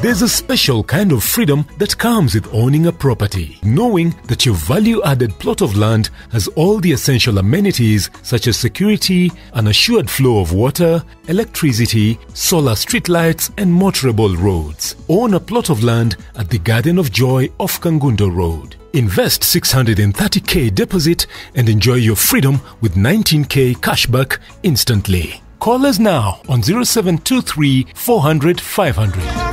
There's a special kind of freedom that comes with owning a property, knowing that your value added plot of land has all the essential amenities such as security, an assured flow of water, electricity, solar streetlights, and motorable roads. Own a plot of land at the Garden of Joy off Kangundo Road. Invest 630k deposit and enjoy your freedom with 19k cashback instantly. Call us now on 0723 400 500.